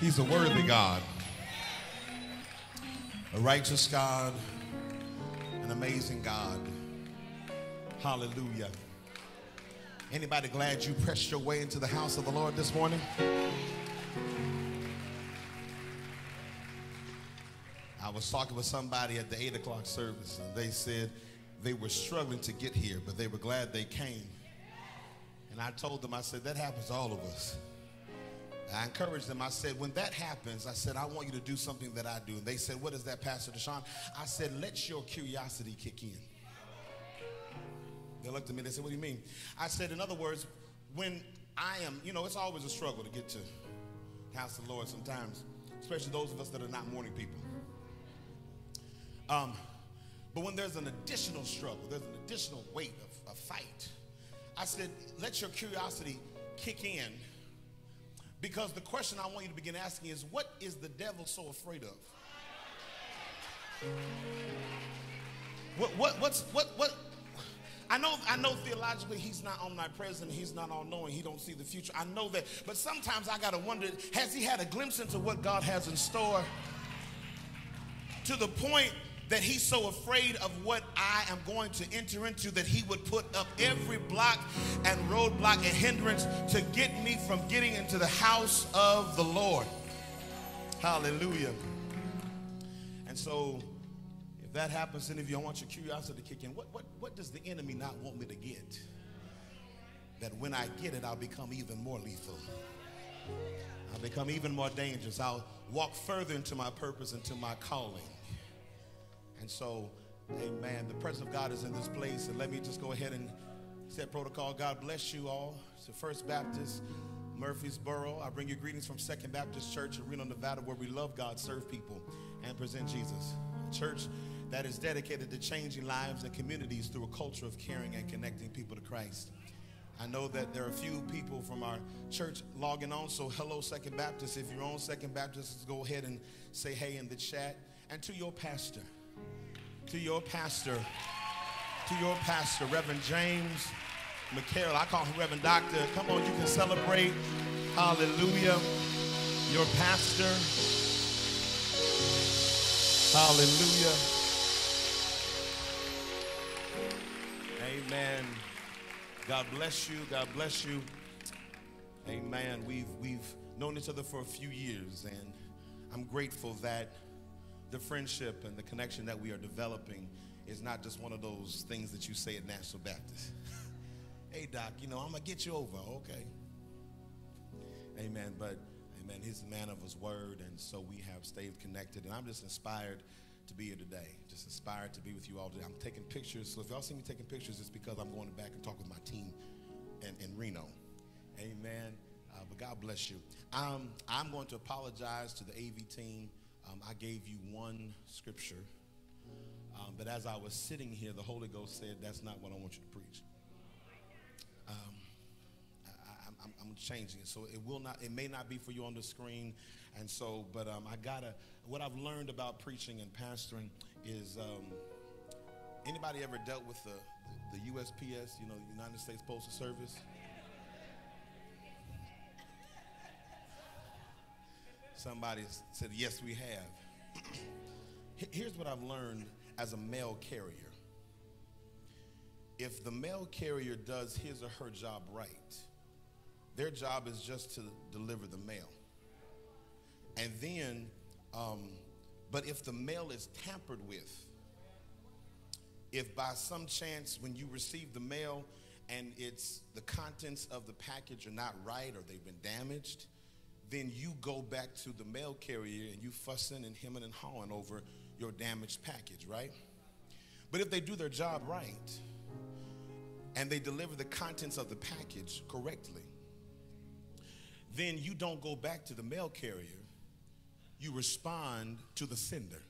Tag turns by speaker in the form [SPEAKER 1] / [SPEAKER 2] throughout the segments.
[SPEAKER 1] He's a worthy God, a righteous God, an amazing God. Hallelujah. Anybody glad you pressed your way into the house of the Lord this morning? I was talking with somebody at the 8 o'clock service, and they said they were struggling to get here, but they were glad they came. And I told them, I said, that happens to all of us. I encouraged them. I said, when that happens, I said, I want you to do something that I do. And they said, what is that, Pastor DeSean? I said, let your curiosity kick in. They looked at me, they said, what do you mean? I said, in other words, when I am, you know, it's always a struggle to get to house of the Lord sometimes, especially those of us that are not morning people. Um, but when there's an additional struggle, there's an additional weight of a fight. I said, let your curiosity kick in because the question I want you to begin asking is what is the devil so afraid of? What, what, what's, what, what, I know, I know theologically he's not omnipresent, he's not all knowing, he don't see the future. I know that, but sometimes I gotta wonder, has he had a glimpse into what God has in store? To the point that he's so afraid of what I am going to enter into that he would put up every block and roadblock and hindrance to get me from getting into the house of the Lord. Hallelujah. And so, if that happens, any of you, I want your curiosity to kick in. What, what, what does the enemy not want me to get? That when I get it, I'll become even more lethal. I'll become even more dangerous. I'll walk further into my purpose, into my calling. And so, amen. The presence of God is in this place. And let me just go ahead and set protocol. God bless you all. The First Baptist, Murfreesboro. I bring you greetings from Second Baptist Church in Reno, Nevada, where we love God, serve people, and present Jesus. A church that is dedicated to changing lives and communities through a culture of caring and connecting people to Christ. I know that there are a few people from our church logging on, so hello, Second Baptist. If you're on Second Baptist, go ahead and say hey in the chat. And to your pastor, to your pastor, to your pastor, Reverend James McCarroll. I call him Reverend Doctor. Come on, you can celebrate. Hallelujah. Your pastor. Hallelujah. Amen. God bless you. God bless you. Amen. We've we've known each other for a few years, and I'm grateful that the friendship and the connection that we are developing is not just one of those things that you say at National Baptist. hey, Doc, you know, I'm going to get you over. Okay. Amen. But, amen, he's a man of his word, and so we have stayed connected. And I'm just inspired to be here today. Just inspired to be with you all today. I'm taking pictures. So if y'all see me taking pictures, it's because I'm going back and talk with my team in, in Reno. Amen. Uh, but God bless you. Um, I'm going to apologize to the AV team. Um, I gave you one scripture, um, but as I was sitting here, the Holy Ghost said, That's not what I want you to preach. Um, I, am changing it. So it will not, it may not be for you on the screen. And so, but um, I gotta, what I've learned about preaching and pastoring is um, anybody ever dealt with the, the, the USPS, you know, the United States Postal Service? Somebody said, Yes, we have. Here's what I've learned as a mail carrier if the mail carrier does his or her job right, their job is just to deliver the mail. And then, um, but if the mail is tampered with, if by some chance when you receive the mail and it's the contents of the package are not right or they've been damaged, then you go back to the mail carrier and you fussing and hemming and hawing over your damaged package, right? But if they do their job right and they deliver the contents of the package correctly, then you don't go back to the mail carrier, you respond to the sender.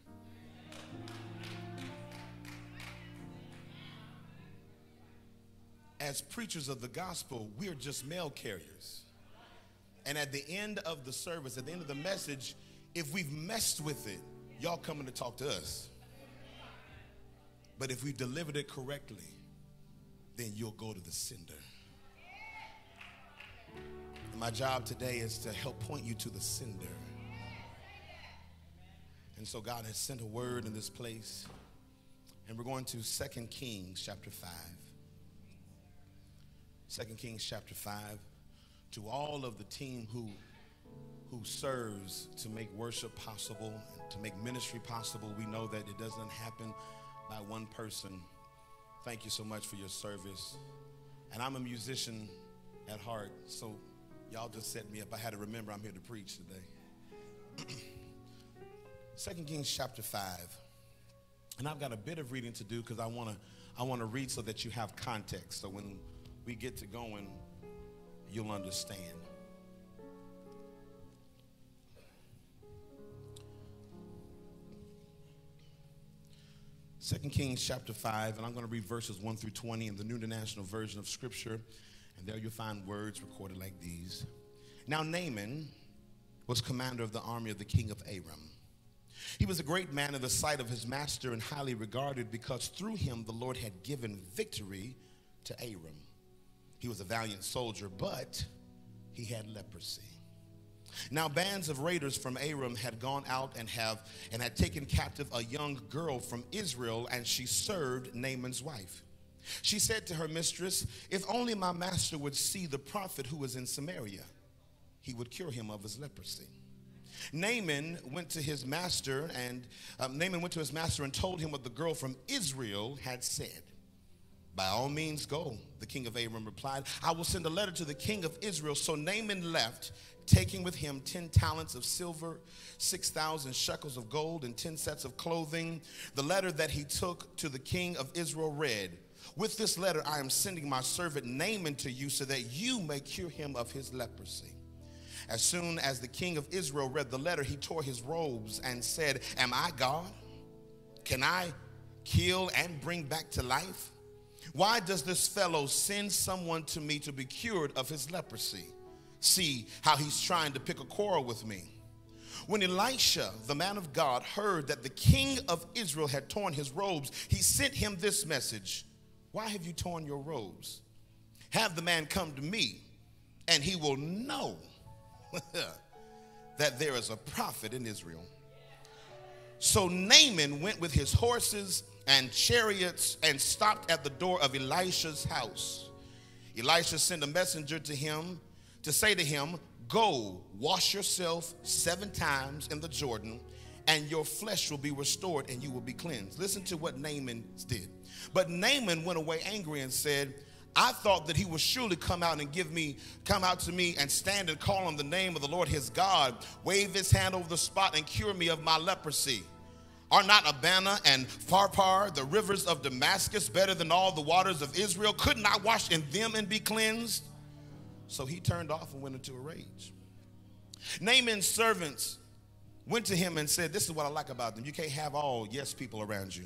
[SPEAKER 1] As preachers of the gospel, we're just mail carriers. And at the end of the service, at the end of the message, if we've messed with it, y'all coming to talk to us. But if we delivered it correctly, then you'll go to the sender. My job today is to help point you to the sender. And so God has sent a word in this place. And we're going to 2 Kings chapter 5. 2 Kings chapter 5. To all of the team who who serves to make worship possible, to make ministry possible. We know that it doesn't happen by one person. Thank you so much for your service. And I'm a musician at heart, so y'all just set me up. I had to remember I'm here to preach today. Second Kings chapter 5. And I've got a bit of reading to do because I want to I want to read so that you have context. So when we get to going, you'll understand. Second Kings chapter 5, and I'm going to read verses 1 through 20 in the New International Version of Scripture. And there you'll find words recorded like these. Now, Naaman was commander of the army of the king of Aram. He was a great man in the sight of his master and highly regarded because through him the Lord had given victory to Aram. He was a valiant soldier, but he had leprosy. Now bands of raiders from Aram had gone out and have and had taken captive a young girl from Israel, and she served Naaman's wife. She said to her mistress, If only my master would see the prophet who is in Samaria, he would cure him of his leprosy. Naaman went to his master, and um, Naaman went to his master and told him what the girl from Israel had said. By all means, go, the king of Aram replied. I will send a letter to the king of Israel. So Naaman left taking with him 10 talents of silver, 6,000 shekels of gold, and 10 sets of clothing. The letter that he took to the king of Israel read, With this letter, I am sending my servant Naaman to you so that you may cure him of his leprosy. As soon as the king of Israel read the letter, he tore his robes and said, Am I God? Can I kill and bring back to life? Why does this fellow send someone to me to be cured of his leprosy? see how he's trying to pick a quarrel with me. When Elisha, the man of God, heard that the king of Israel had torn his robes, he sent him this message Why have you torn your robes? Have the man come to me, and he will know that there is a prophet in Israel. So Naaman went with his horses and chariots and stopped at the door of Elisha's house. Elisha sent a messenger to him to say to him, Go, wash yourself seven times in the Jordan, and your flesh will be restored and you will be cleansed. Listen to what Naaman did. But Naaman went away angry and said, I thought that he would surely come out and give me, come out to me and stand and call on the name of the Lord his God, wave his hand over the spot and cure me of my leprosy. Are not Abana and Pharpar, the rivers of Damascus, better than all the waters of Israel? Couldn't wash in them and be cleansed? So he turned off and went into a rage. Naaman's servants went to him and said, This is what I like about them. You can't have all yes people around you.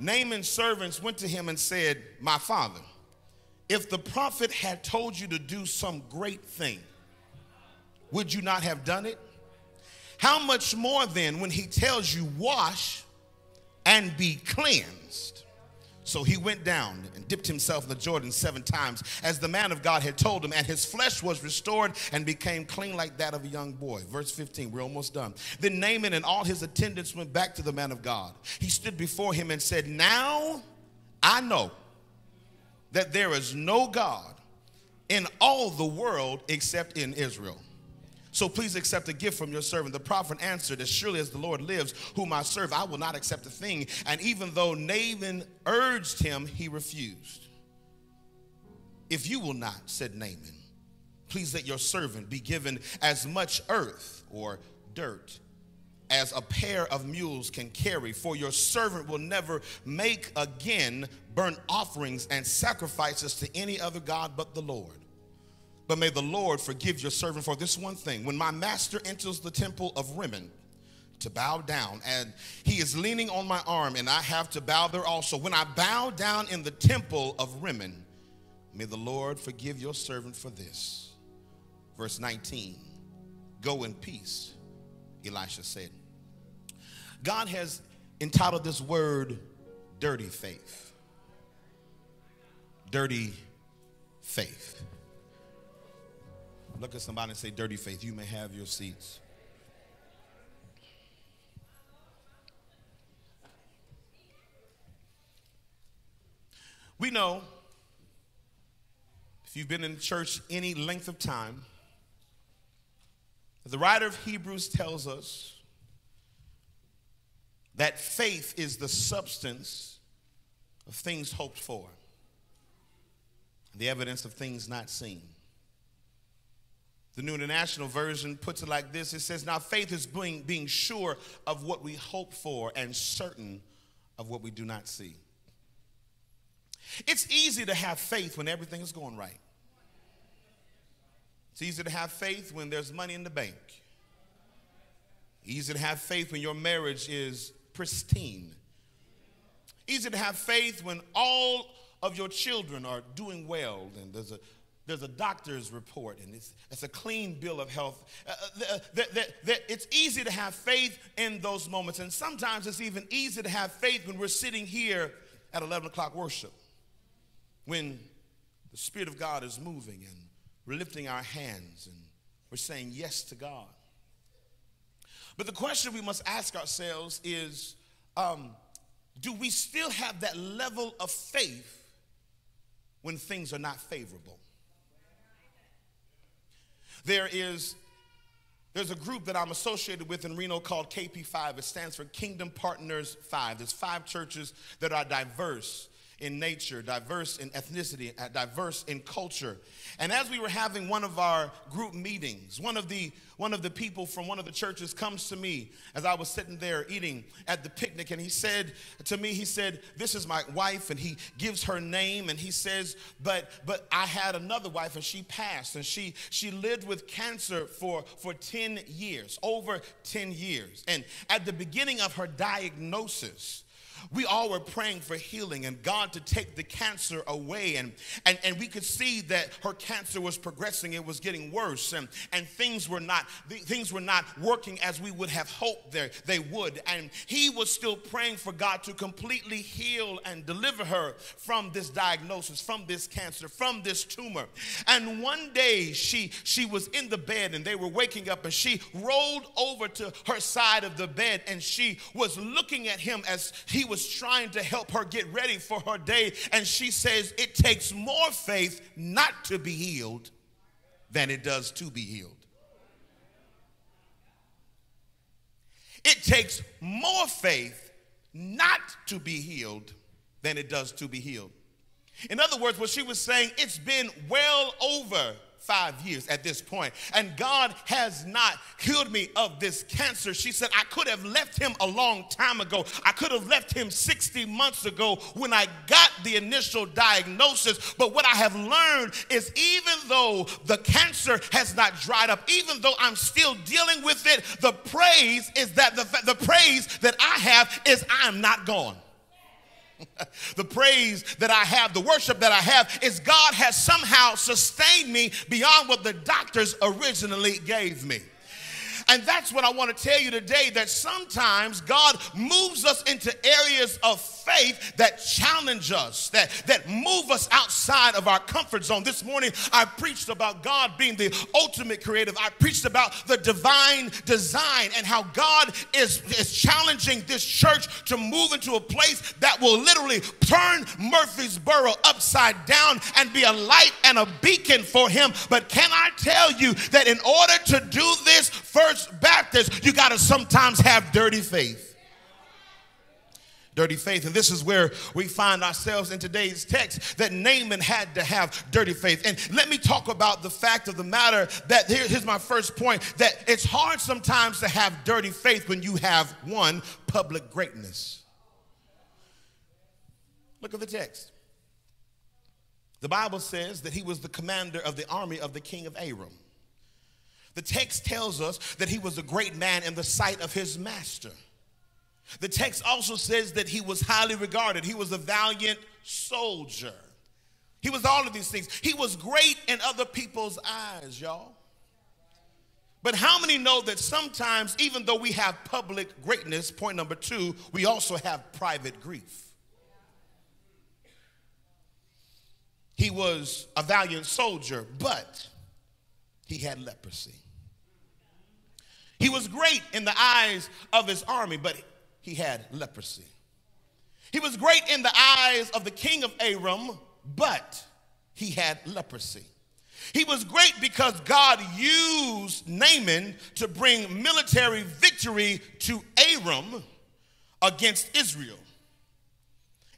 [SPEAKER 1] Naaman's servants went to him and said, My father, if the prophet had told you to do some great thing, would you not have done it? How much more then when he tells you, Wash and be cleansed? So he went down and dipped himself in the Jordan seven times, as the man of God had told him, and his flesh was restored and became clean like that of a young boy. Verse 15, we're almost done. Then Naaman and all his attendants went back to the man of God. He stood before him and said, Now I know that there is no God in all the world except in Israel. So please accept a gift from your servant. The prophet answered, As surely as the Lord lives, whom I serve, I will not accept a thing. And even though Naaman urged him, he refused. If you will not, said Naaman, please let your servant be given as much earth or dirt as a pair of mules can carry, for your servant will never make again burnt offerings and sacrifices to any other God but the Lord. But may the Lord forgive your servant for this one thing. When my master enters the temple of Rimmon to bow down, and he is leaning on my arm, and I have to bow there also. When I bow down in the temple of Rimmon, may the Lord forgive your servant for this. Verse 19 Go in peace, Elisha said. God has entitled this word dirty faith. Dirty faith. Look at somebody and say, Dirty Faith, you may have your seats. We know if you've been in church any length of time, the writer of Hebrews tells us that faith is the substance of things hoped for, the evidence of things not seen. The New International Version puts it like this it says, Now faith is being, being sure of what we hope for and certain of what we do not see. It's easy to have faith when everything is going right. It's easy to have faith when there's money in the bank. Easy to have faith when your marriage is pristine. Easy to have faith when all of your children are doing well and there's a there's a doctor's report and it's, it's a clean bill of health. Uh, uh, that, that, that it's easy to have faith in those moments. And sometimes it's even easy to have faith when we're sitting here at 11 o'clock worship, when the Spirit of God is moving and we're lifting our hands and we're saying yes to God. But the question we must ask ourselves is um, do we still have that level of faith when things are not favorable? There is there's a group that I'm associated with in Reno called KP5. It stands for Kingdom Partners 5. There's five churches that are diverse in nature, diverse in ethnicity, uh, diverse in culture. And as we were having one of our group meetings, one of the one of the people from one of the churches comes to me as I was sitting there eating at the picnic, and he said to me, he said, "This is my wife," and he gives her name, and he says, "But but I had another wife, and she passed, and she she lived with cancer for for 10 years, over 10 years, and at the beginning of her diagnosis." We all were praying for healing and God to take the cancer away. And, and, and we could see that her cancer was progressing, it was getting worse, and, and things were not things were not working as we would have hoped they, they would. And he was still praying for God to completely heal and deliver her from this diagnosis, from this cancer, from this tumor. And one day she she was in the bed and they were waking up and she rolled over to her side of the bed and she was looking at him as he was trying to help her get ready for her day. And she says, It takes more faith not to be healed than it does to be healed. It takes more faith not to be healed than it does to be healed. In other words, what she was saying, it's been well over five years at this point, and God has not healed me of this cancer. She said, I could have left him a long time ago. I could have left him 60 months ago when I got the initial diagnosis. But what I have learned is even though the cancer has not dried up, even though I'm still dealing with it, the praise is that the, the praise that I have is I'm not gone. the praise that I have, the worship that I have, is God has somehow sustained me beyond what the doctors originally gave me. And that's what I want to tell you today that sometimes God moves us into areas of faith that challenge us, that, that move us outside of our comfort zone. This morning, I preached about God being the ultimate creative. I preached about the divine design and how God is, is challenging this church to move into a place that will literally turn Murfreesboro upside down and be a light and a beacon for Him. But can I tell you that in order to do this, First Baptist, you got to sometimes have dirty faith dirty faith. And this is where we find ourselves in today's text that Naaman had to have dirty faith. And let me talk about the fact of the matter that here, here's my first point that it's hard sometimes to have dirty faith when you have one public greatness. Look at the text. The Bible says that he was the commander of the army of the king of Aram. The text tells us that he was a great man in the sight of his master. The text also says that he was highly regarded, he was a valiant soldier. He was all of these things. He was great in other people's eyes, y'all. But how many know that sometimes, even though we have public greatness, point number two, we also have private grief? He was a valiant soldier, but he had leprosy. He was great in the eyes of his army, but he had leprosy. He was great in the eyes of the king of Aram, but he had leprosy. He was great because God used Naaman to bring military victory to Aram against Israel.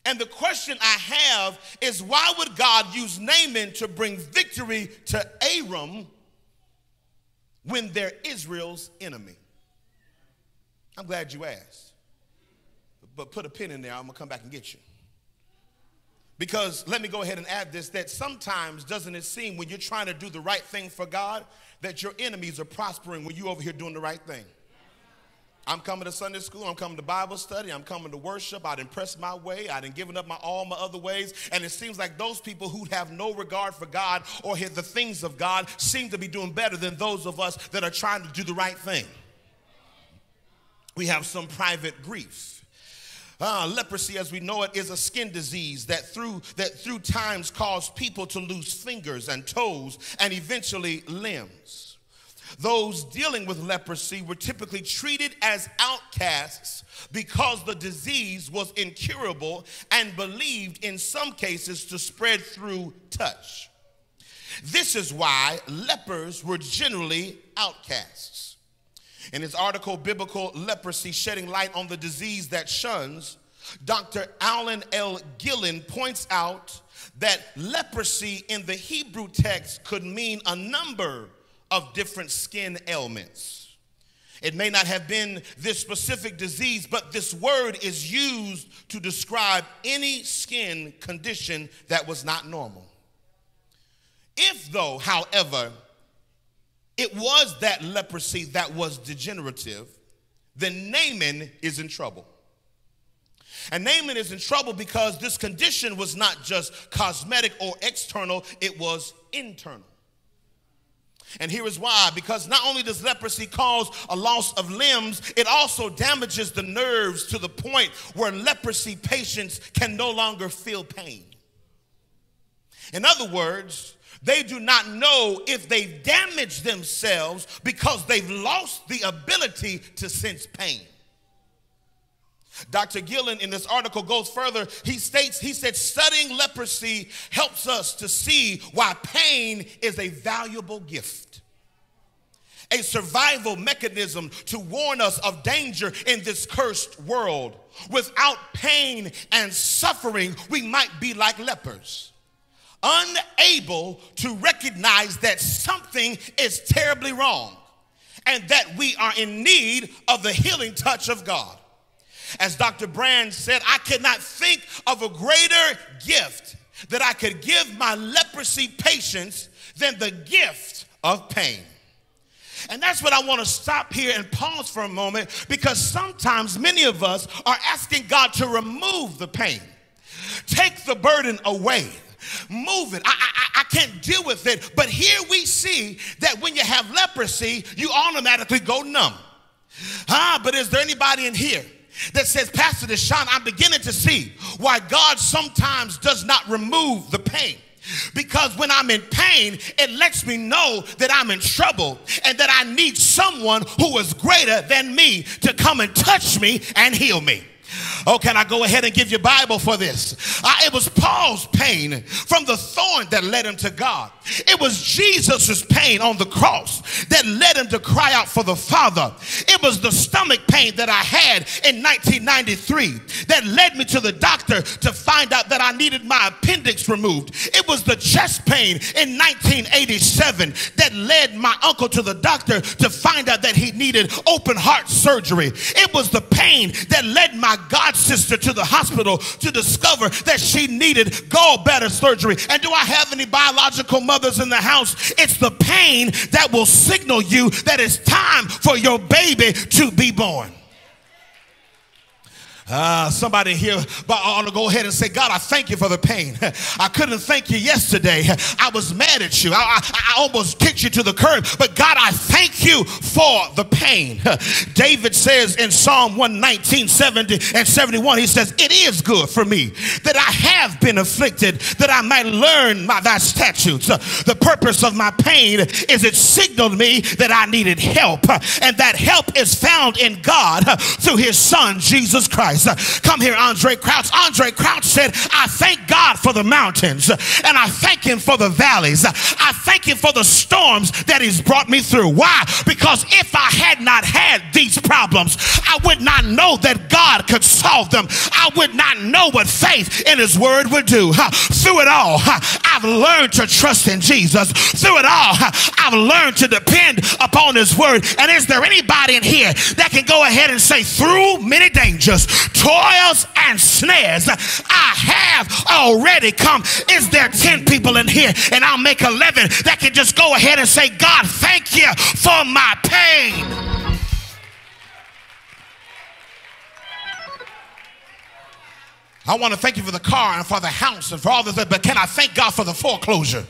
[SPEAKER 1] And the question I have is why would God use Naaman to bring victory to Aram when they're Israel's enemy? I'm glad you asked. But put a pin in there, I'm gonna come back and get you. Because let me go ahead and add this that sometimes doesn't it seem when you're trying to do the right thing for God that your enemies are prospering when you over here doing the right thing? I'm coming to Sunday school. I'm coming to Bible study. I'm coming to worship. I'd impressed my way. I'd given up my all my other ways. And it seems like those people who have no regard for God or the things of God seem to be doing better than those of us that are trying to do the right thing. We have some private grief. Uh, leprosy, as we know it, is a skin disease that through that through times caused people to lose fingers and toes and eventually limbs. Those dealing with leprosy were typically treated as outcasts because the disease was incurable and believed in some cases to spread through touch. This is why lepers were generally outcasts. In his article, Biblical Leprosy Shedding Light on the Disease That Shuns, Dr. Alan L. Gillen points out that leprosy in the Hebrew text could mean a number of different skin ailments. It may not have been this specific disease, but this word is used to describe any skin condition that was not normal. If, though, however, it was that leprosy that was degenerative, then Naaman is in trouble. And Naaman is in trouble because this condition was not just cosmetic or external, it was internal. And here is why because not only does leprosy cause a loss of limbs, it also damages the nerves to the point where leprosy patients can no longer feel pain. In other words, they do not know if they've damaged themselves because they've lost the ability to sense pain. Dr. Gillen in this article goes further. He states, he said, studying leprosy helps us to see why pain is a valuable gift. A survival mechanism to warn us of danger in this cursed world. Without pain and suffering, we might be like lepers unable to recognize that something is terribly wrong and that we are in need of the healing touch of God. As Dr. Brand said, I cannot think of a greater gift that I could give my leprosy patients than the gift of pain. And that's what I want to stop here and pause for a moment because sometimes many of us are asking God to remove the pain, take the burden away move it. I, I, I can't deal with it. But here we see that when you have leprosy, you automatically go numb. Ah, but is there anybody in here? That says, Pastor DeSean, I'm beginning to see why God sometimes does not remove the pain. Because when I'm in pain, it lets me know that I'm in trouble and that I need someone who is greater than me to come and touch me and heal me. Oh, can I go ahead and give you Bible for this? Uh, it was Paul's pain from the thorn that led him to God. It was Jesus's pain on the cross that led him to cry out for the Father. It was the stomach pain that I had in 1993 that led me to the doctor to find out that I needed my appendix removed. It was the chest pain in 1987 that led my uncle to the doctor to find out that he needed open heart surgery. It was the pain that led my god sister to the hospital to discover that she needed gallbladder surgery. And do I have any biological mothers in the house? It's the pain that will signal you that it's time for your baby to be born. Uh, somebody here I ought to go ahead and say, God, I thank you for the pain. I couldn't thank you yesterday. I was mad at you. I, I, I almost kicked you to the curb. But God, I thank you you for the pain. David says in Psalm 119, 70 and 71, he says, It is good for me that I have been afflicted, that I might learn my thy statutes. The purpose of my pain is it signaled me that I needed help, and that help is found in God through his son, Jesus Christ. Come here, Andraé Crouch. Andraé Crouch said, I thank God for the mountains, and I thank him for the valleys. I thank him for the storms that he's brought me through. Why? Because if I had not had these problems, I would not know that God could solve them. I would not know what faith in his word would do. Through it all, I've learned to trust in Jesus. Through it all, I've learned to depend upon his word. And is there anybody in here that can go ahead and say, through many dangers, toils, and snares, I have already come? Is there 10 people in here, and I'll make 11 that can just go ahead and say, God, thank you for my pain? I want to thank you for the car and for the house and for all this, but can I thank God for the foreclosure?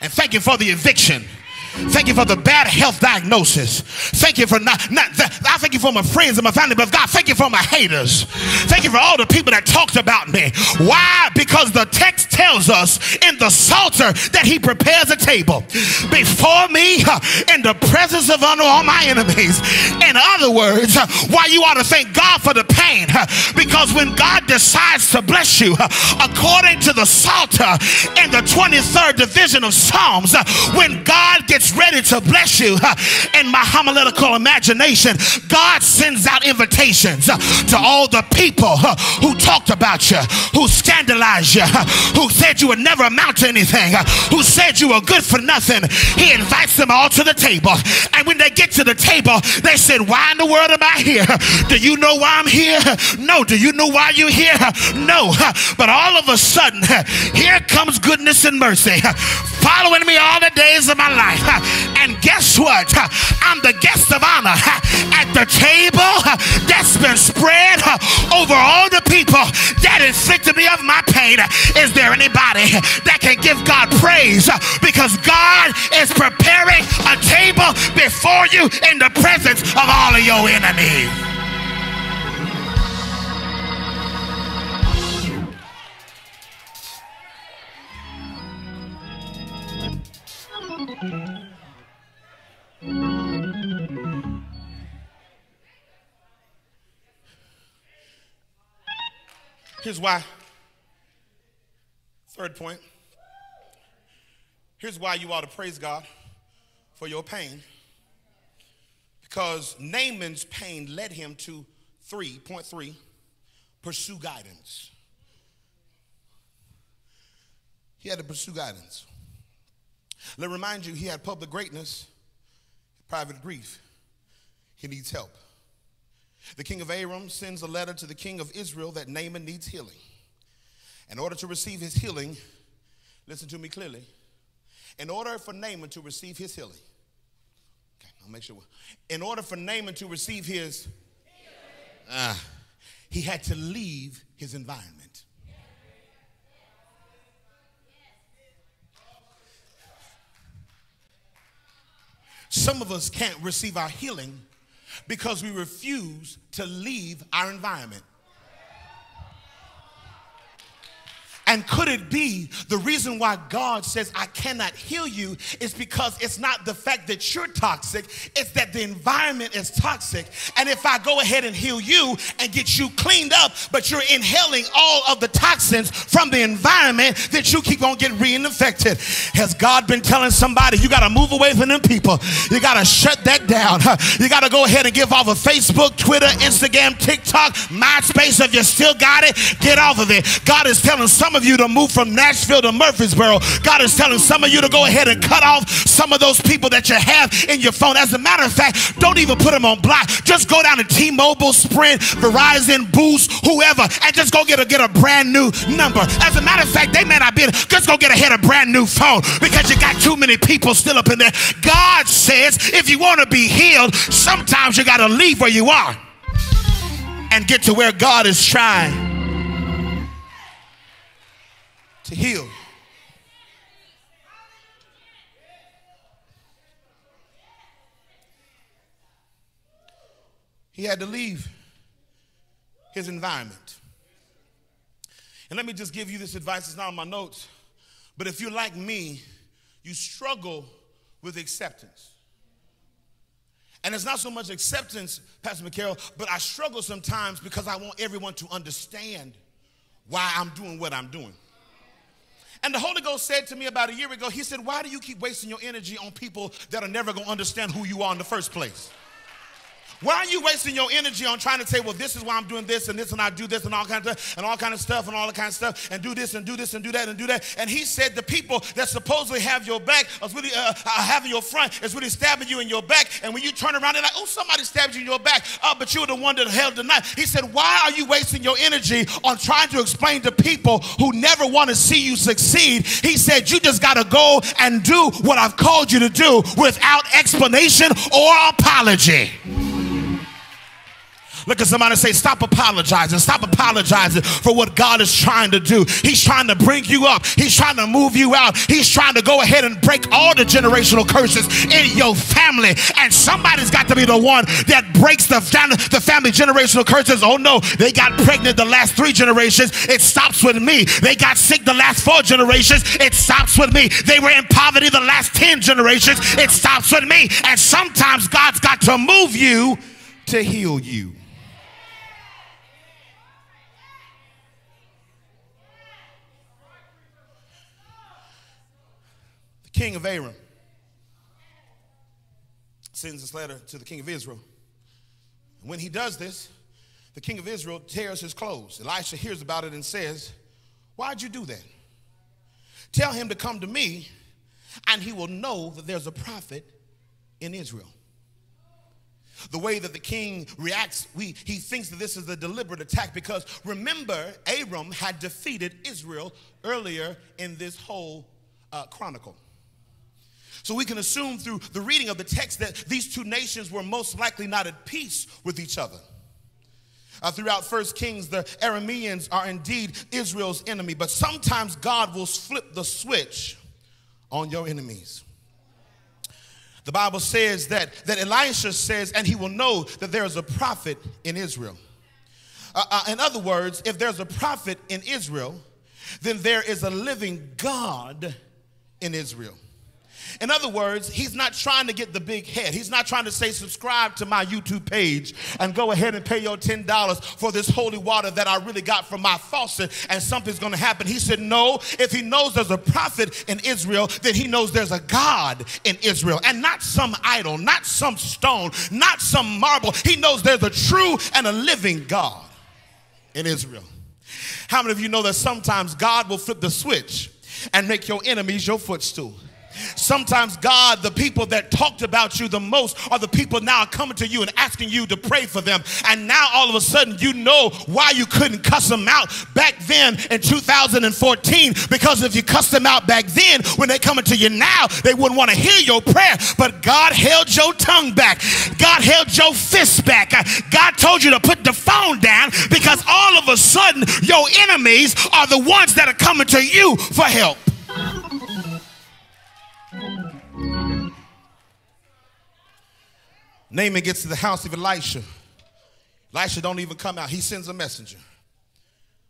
[SPEAKER 1] And thank you for the eviction. Thank you for the bad health diagnosis. Thank you for not, not I thank you for my friends and my family, but God, thank you for my haters. Thank you for all the people that talked about me. Why? Because the text tells us in the Psalter that he prepares a table before me in the presence of all my enemies. In other words, why you ought to thank God for the pain. Because when God decides to bless you, according to the Psalter in the 23rd division of Psalms, when God gets ready to bless you in my homiletical imagination, God sends out invitations to all the people who talked about you, who scandalized you, who said you would never amount to anything, who said you were good for nothing. He invites them all to the table. And when they get to the table, they said, Why in the world am I here? Do you know why I'm here? No. Do you know why you're here? No. But all of a sudden, here comes goodness and mercy following me all the days of my life. And guess what? I'm the guest of honor at the table that's been spread over all the people that inflicted me of my pain. Is there anybody that can give God praise? Because God is preparing a table before you in the presence of all of your enemies. Here's why. Third point. Here's why you ought to praise God for your pain. Because Naaman's pain led him to 3.3 pursue guidance. He had to pursue guidance. Let me remind you, he had public greatness, private grief. He needs help. The king of Aram sends a letter to the king of Israel that Naaman needs healing. In order to receive his healing, listen to me clearly. In order for Naaman to receive his healing, okay, I'll make sure. In order for Naaman to receive his, uh, he had to leave his environment. Some of us can't receive our healing because we refuse to leave our environment. And could it be the reason why God says, I cannot heal you is because it's not the fact that you're toxic, it's that the environment is toxic. And if I go ahead and heal you and get you cleaned up, but you're inhaling all of the toxins from the environment, that you keep on getting reinfected. Has God been telling somebody, you got to move away from them people? You got to shut that down. You got to go ahead and give off of Facebook, Twitter, Instagram, TikTok, MySpace. If you still got it, get off of it. God is telling some of of you to move from Nashville to Murfreesboro. God is telling some of you to go ahead and cut off some of those people that you have in your phone. As a matter of fact, don't even put them on block. Just go down to T-Mobile, Sprint, Verizon, Boost, whoever, and just go get a get a brand new number. As a matter of fact, they may not be. Just go get a head a brand new phone because you got too many people still up in there. God says if you want to be healed, sometimes you got to leave where you are and get to where God is trying to heal. he had to leave his environment. And let me just give you this advice, it's not on my notes. But if you're like me, you struggle with acceptance. And it's not so much acceptance, Pastor McCarroll, but I struggle sometimes because I want everyone to understand why I'm doing what I'm doing. And the Holy Ghost said to me about a year ago, He said, Why do you keep wasting your energy on people that are never going to understand who you are in the first place? Why are you wasting your energy on trying to say, well, this is why I'm doing this and this and I do this and all kind of and all kind of stuff and all the kind of stuff and do this and do this and do that and do that. And he said the people that supposedly have your back is really uh, uh, having your front is really stabbing you in your back. And when you turn around, they're like, oh, somebody stabbed you in your back. Oh, but you're the one that held the knife. He said, why are you wasting your energy on trying to explain to people who never want to see you succeed? He said, you just got to go and do what I've called you to do without explanation or apology. Look at somebody say, Stop apologizing. Stop apologizing for what God is trying to do. He's trying to bring you up, He's trying to move you out. He's trying to go ahead and break all the generational curses in your family. And somebody's got to be the one that breaks the the family generational curses. Oh no, they got pregnant the last three generations. It stops with me. They got sick the last four generations. It stops with me. They were in poverty the last 10 generations. It stops with me. And sometimes God's got to move you to heal you. King of Aram sends this letter to the king of Israel. And when he does this, the king of Israel tears his clothes. Elisha hears about it and says, Why'd you do that? Tell him to come to me, and he will know that there's a prophet in Israel. The way that the king reacts, we, he thinks that this is a deliberate attack because remember, Aram had defeated Israel earlier in this whole uh, chronicle. So we can assume through the reading of the text that these two nations were most likely not at peace with each other. Uh, throughout First Kings, the Arameans are indeed Israel's enemy, but sometimes God will flip the switch on your enemies. The Bible says that, that Elisha says, and he will know that there is a prophet in Israel. Uh, uh, in other words, if there's a prophet in Israel, then there is a living God in Israel. In other words, he's not trying to get the big head. He's not trying to say, subscribe to my YouTube page and go ahead and pay your $10 for this holy water that I really got from my faucet and something's going to happen. He said, no, if he knows there's a prophet in Israel, then he knows there's a God in Israel and not some idol, not some stone, not some marble. He knows there's a true and a living God in Israel. How many of you know that sometimes God will flip the switch and make your enemies your footstool? Sometimes God, the people that talked about you the most are the people now coming to you and asking you to pray for them. And now all of a sudden you know why you couldn't cuss them out back then in 2014. Because if you cuss them out back then, when they coming to you now, they wouldn't want to hear your prayer. But God held your tongue back. God held your fist back. God told you to put the phone down because all of a sudden your enemies are the ones that are coming to you for help. Naaman gets to the house of Elisha. Elisha don't even come out. He sends a messenger.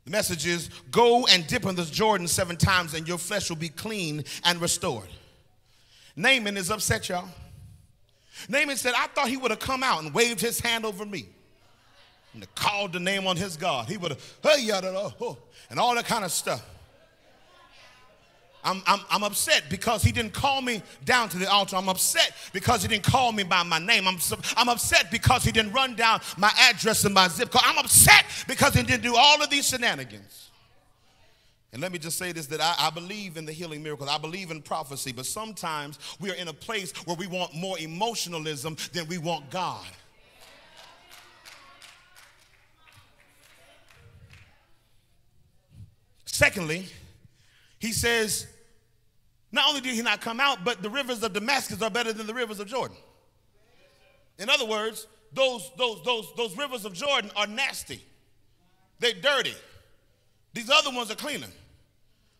[SPEAKER 1] The message is, go and dip in the Jordan seven times and your flesh will be clean and restored. Naaman is upset, y'all. Naaman said, I thought he would have come out and waved his hand over me and called the name on his God. He would have, hey, yada, oh, and all that kind of stuff. I'm, I'm, I'm upset because he didn't call me down to the altar. I'm upset because he didn't call me by my name. I'm, I'm upset because he didn't run down my address and my zip code. I'm upset because he didn't do all of these shenanigans. And let me just say this that I, I, believe in the healing miracles. I believe in prophecy, but sometimes we are in a place where we want more emotionalism than we want God. Secondly, he says, not only did he not come out, but the rivers of Damascus are better than the rivers of Jordan. In other words, those, those, those, those rivers of Jordan are nasty. They're dirty. These other ones are cleaner.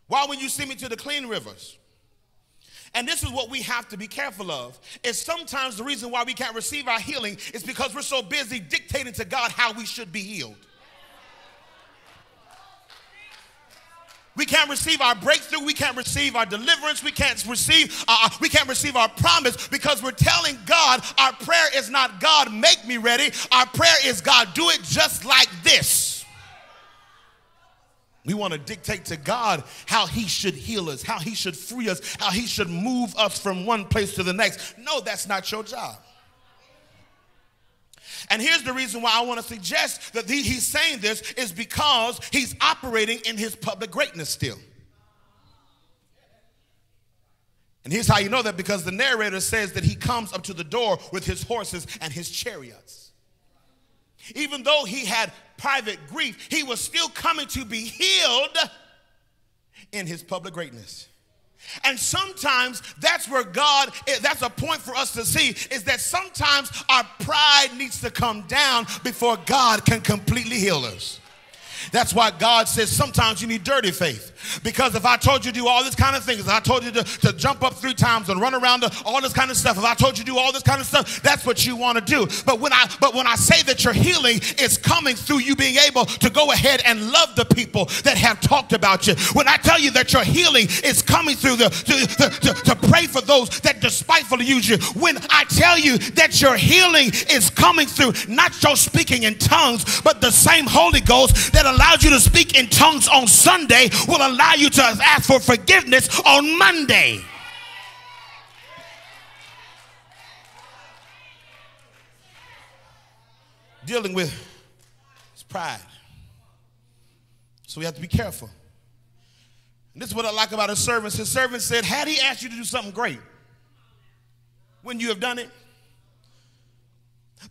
[SPEAKER 1] Why would you send me to the clean rivers? And this is what we have to be careful of. Is sometimes the reason why we can't receive our healing is because we're so busy dictating to God how we should be healed. We can't receive our breakthrough. We can't receive our deliverance. We can't receive uh, we can't receive our promise because we're telling God our prayer is not God make me ready. Our prayer is God do it just like this. We want to dictate to God how he should heal us, how he should free us, how he should move us from one place to the next. No, that's not your job. And here's the reason why I want to suggest that he's saying this is because he's operating in his public greatness still. And here's how you know that because the narrator says that he comes up to the door with his horses and his chariots. Even though he had private grief, he was still coming to be healed in his public greatness. And sometimes that's where God, eh, that's a point for us to see, is that sometimes our pride needs to come down before God can completely heal us. That's why God says sometimes you need dirty faith. Because if I told you to do all this kind of things, I told you to, to jump up three times and run around all this kind of stuff, if I told you to do all this kind of stuff, that's what you want to do. But when I but when I say that your healing is coming through you being able to go ahead and love the people that have talked about you, when I tell you that your healing is coming through the to, to, to, to pray for those that despitefully use you, when I tell you that your healing is coming through not your speaking in tongues, but the same Holy Ghost that allows you to speak in tongues on Sunday will allow you to ask for forgiveness on Monday. Dealing with his pride. So we have to be careful. And this is what I like about his servants. His servant said, Had he asked you to do something great, wouldn't you have done it?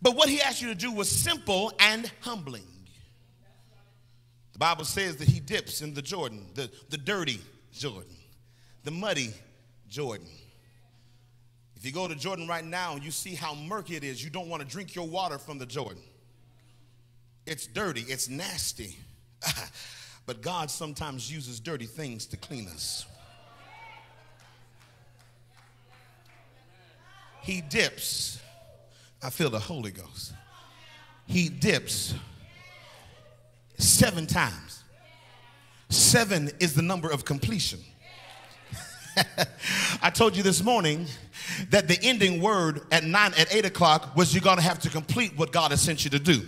[SPEAKER 1] But what he asked you to do was simple and humbling. The Bible says that he dips in the Jordan, the, the dirty Jordan, the muddy Jordan. If you go to Jordan right now, and you see how murky it is. You don't want to drink your water from the Jordan. It's dirty, it's nasty. but God sometimes uses dirty things to clean us. He dips. I feel the Holy Ghost. He dips seven times. Seven is the number of completion. I told you this morning that the ending word at nine, at eight o'clock was you're going to have to complete what God has sent you to do.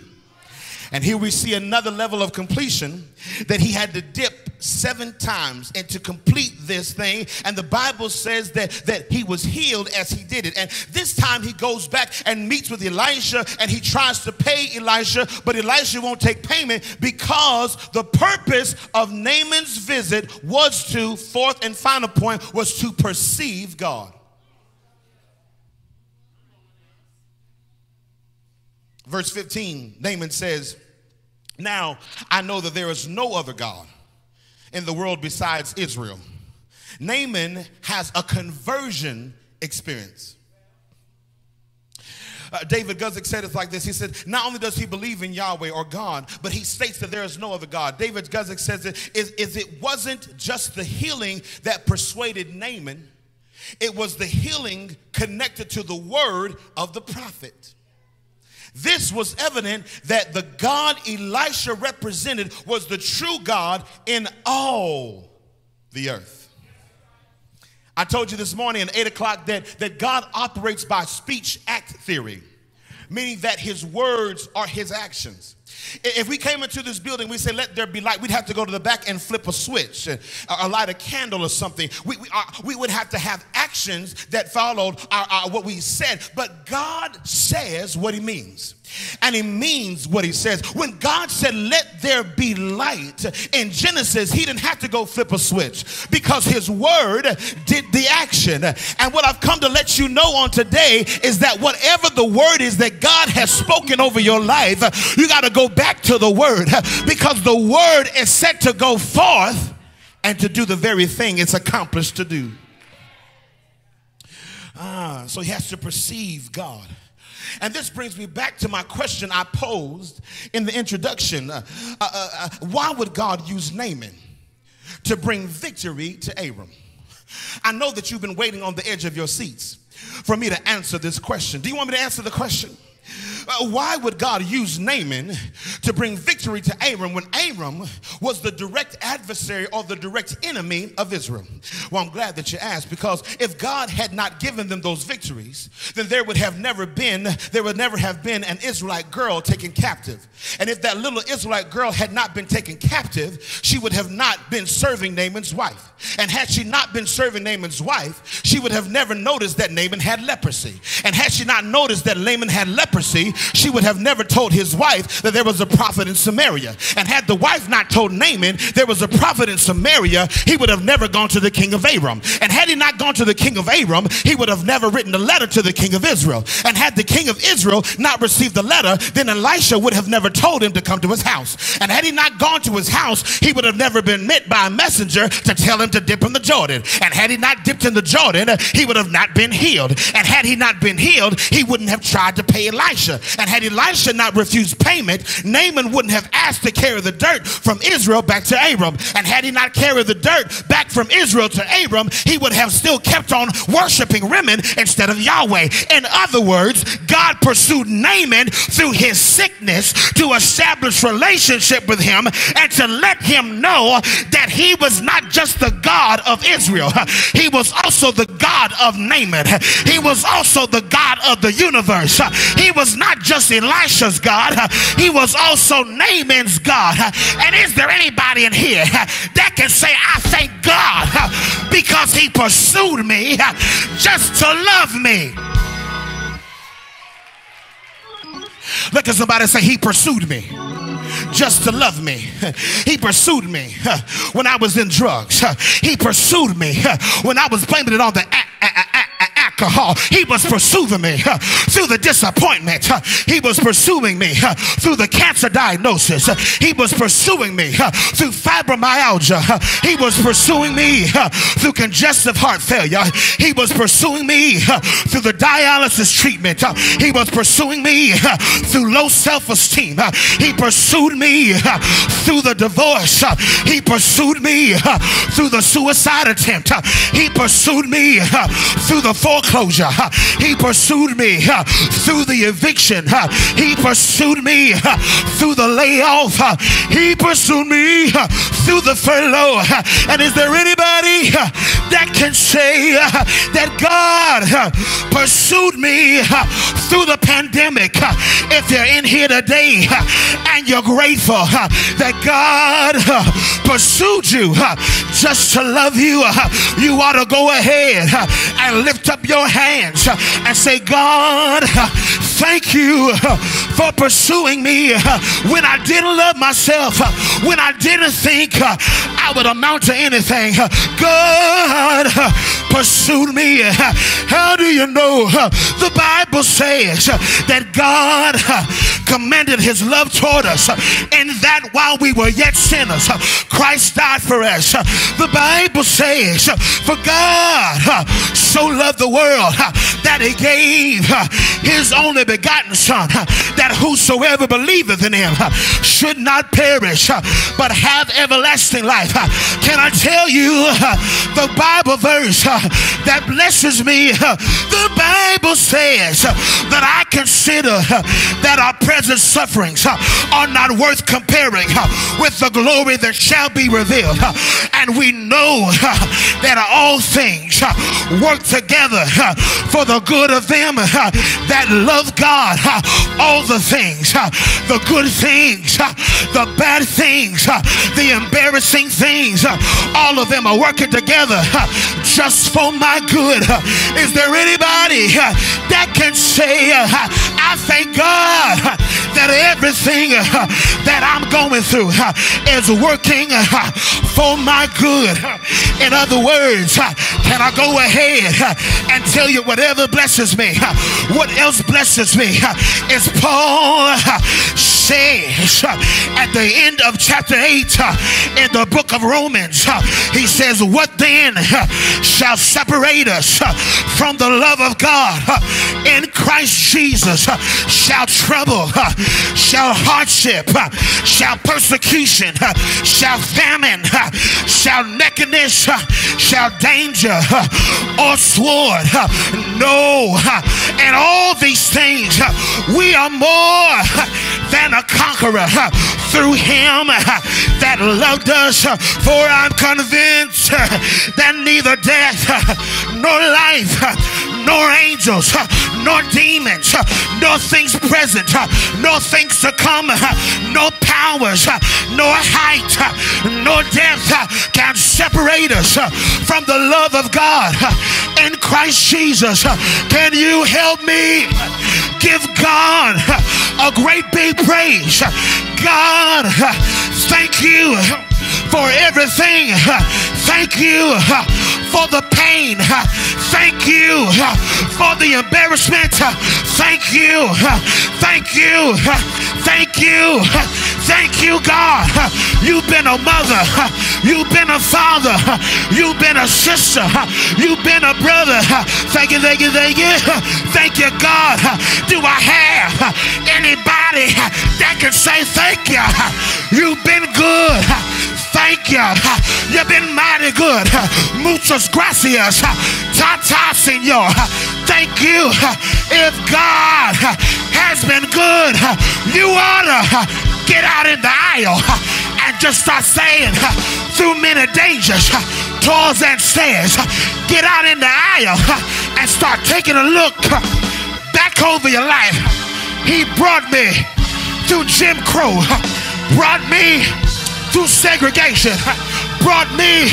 [SPEAKER 1] And here we see another level of completion that he had to dip seven times and to complete this thing. And the Bible says that, that he was healed as he did it. And this time he goes back and meets with Elisha and he tries to pay Elisha, but Elisha won't take payment because the purpose of Naaman's visit was to, fourth and final point, was to perceive God. Verse 15, Naaman says, Now I know that there is no other God in the world besides Israel. Naaman has a conversion experience. Uh, David Guzik said it like this. He said, Not only does he believe in Yahweh or God, but he states that there is no other God. David Guzik says it is, is it wasn't just the healing that persuaded Naaman, it was the healing connected to the word of the prophet. This was evident that the God Elisha represented was the true God in all the earth. I told you this morning at 8 o'clock that, that God operates by speech act theory, meaning that his words are his actions. If we came into this building, we say, let there be light, we'd have to go to the back and flip a switch or, light a candle or something. We, we, uh, we would have to have actions that followed our, our, what we said. But God says what he means and he means what he says. When God said, Let there be light in Genesis, he didn't have to go flip a switch because his word did the action. And what I've come to let you know on today is that whatever the word is that God has spoken over your life, you got to go back to the word because the word is set to go forth and to do the very thing it's accomplished to do. Ah, so he has to perceive God. And this brings me back to my question I posed in the introduction. Uh, uh, uh, uh, why would God use Naaman to bring victory to Aram? I know that you've been waiting on the edge of your seats for me to answer this question. Do you want me to answer the question? Uh, why would God use Naaman to bring victory to Aram when Aram was the direct adversary or the direct enemy of Israel? Well, I'm glad that you asked because if God had not given them those victories, then there would have never been, there would never have been an Israelite girl taken captive. And if that little Israelite girl had not been taken captive, she would have not been serving Naaman's wife. And had she not been serving Naaman's wife, she would have never noticed that Naaman had leprosy. And had she not noticed that Naaman had leprosy, she would have never told his wife that there was a prophet in Samaria. And had the wife not told Naaman there was a prophet in Samaria, he would have never gone to the king of Aram. And had he not gone to the king of Aram, he would have never written a letter to the king of Israel. And had the king of Israel not received the letter, then Elisha would have never told him to come to his house. And had he not gone to his house, he would have never been met by a messenger to tell him to dip in the Jordan. And had he not dipped in the Jordan, he would have not been healed. And had he not been healed, he wouldn't have tried to pay Elisha. And had Elisha not refused payment, Naaman wouldn't have asked to carry the dirt from Israel back to Aram. And had he not carried the dirt back from Israel to Aram, he would have still kept on worshiping Rimmon instead of Yahweh. In other words, God pursued Naaman through his sickness to establish relationship with him and to let him know that he was not just the God of Israel, he was also the God of Naaman. He was also the God of the universe. He was not just Elisha's God, he was also Naaman's God. And is there anybody in here that can say, I thank God because he pursued me just to love me? Look at somebody say, He pursued me just to love me. He pursued me when I was in drugs. He pursued me when I was blaming it on the alcohol. He was pursuing me uh, through the disappointment. Uh, he was pursuing me uh, through the cancer diagnosis. He was pursuing me through fibromyalgia. He was pursuing me through congestive heart failure. He was pursuing me through the dialysis treatment. He was pursuing me through low self-esteem. He pursued me through the divorce. He pursued me through the suicide attempt. He pursued me through the foreclosure. He pursued me through the eviction. He pursued me through the layoff. He pursued me through the furlough. And is there anybody that can say that God pursued me through the pandemic? If you're in here today and you're grateful that God pursued you just to love you, you ought to go ahead and lift up your hands and say, God, thank you for pursuing me when I didn't love myself, when I didn't think I would amount to anything. God pursued me. How do you know? The Bible says that God commended his love toward us in that while we were yet sinners, Christ died for us. The Bible says, for God so loved the world that he gave his only begotten son that whosoever believeth in him should not perish but have everlasting life. Can I tell you the Bible verse that blesses me? The Bible says that I consider that our present sufferings are not worth comparing with the glory that shall be revealed. And we know that all things work together for the good of them that love God. All the things, the good things, the bad things, the embarrassing things, all of them are working together just for my good. Is there anybody that can say, I thank God that everything that I'm going through is working for my good? In other words, can I go ahead and tell you whatever blesses me? What else blesses me is Paul says uh, at the end of chapter 8 uh, in the book of Romans, uh, he says, What then shall separate us from the love of God in Christ Jesus? Shall trouble, shall hardship, shall persecution, shall famine, shall nakedness, shall danger, or sword. No, and all these things, we are more than a conqueror through him that loved us. For I'm convinced that neither death nor life nor angels, nor demons, nor things present, nor things to come, no powers, nor height, nor depth can separate us from the love of God in Christ Jesus. Can you help me give God a great big praise? God, thank you for everything. Thank you for the pain. Thank you for the embarrassment. Thank you. Thank you. Thank you. Thank you, God. You've been a mother. You've been a father. You've been a sister. You've been a brother. Thank you, thank you, thank you. Thank you, God. Do I have anybody that can say thank you? You've been good. Thank you. You've been mighty good. Muchas gracias. Tata, senor. Thank you. If God has been good, you ought to get out in the aisle and just start saying through many dangers, toils and snares, get out in the aisle and start taking a look back over your life. He brought me through Jim Crow, brought me through segregation, brought me